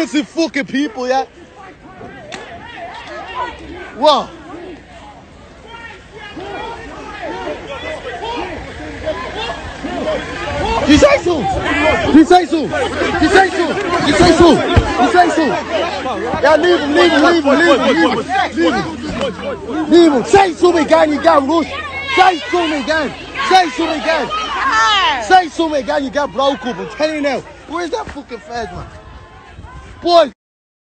innocent fucking people, yeah? Die sei so! Die sei so! So! So! So! Ja, leave him, leave him, leave him, leave him, leave him, leave him. Say to me again, you got loose. Say to me again. Say to me again. Say to me again, you got broke up. I'm telling you now. Where's that fucking fed, man? Boy.